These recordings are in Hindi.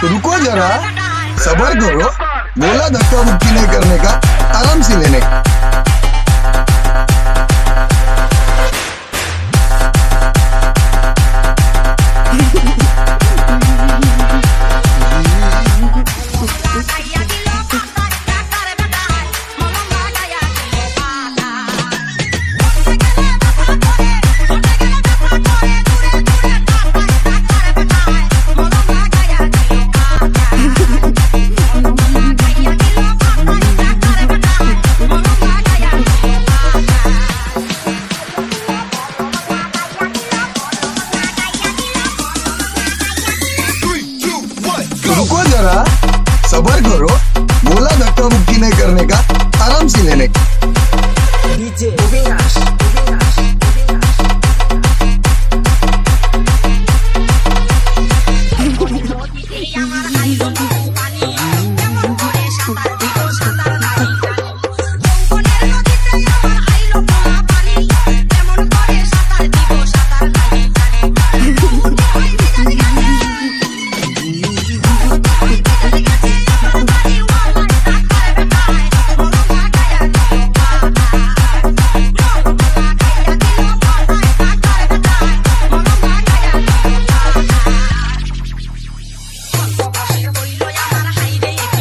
तो रुको जरा सबर करो। बोला धक्का मुक्की नहीं करने का आराम से लेने का। रुको जरा सबर करो बोला धक्का मुक्की नहीं करने का।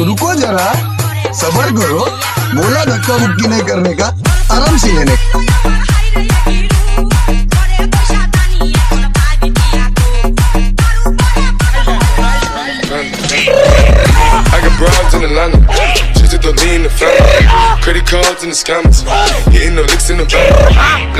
रुको जरा सबर करो बोला धक्का मुक्की नहीं करने का आराम से लेने का. Credit cards in the scammers. Hitting the licks in the bank.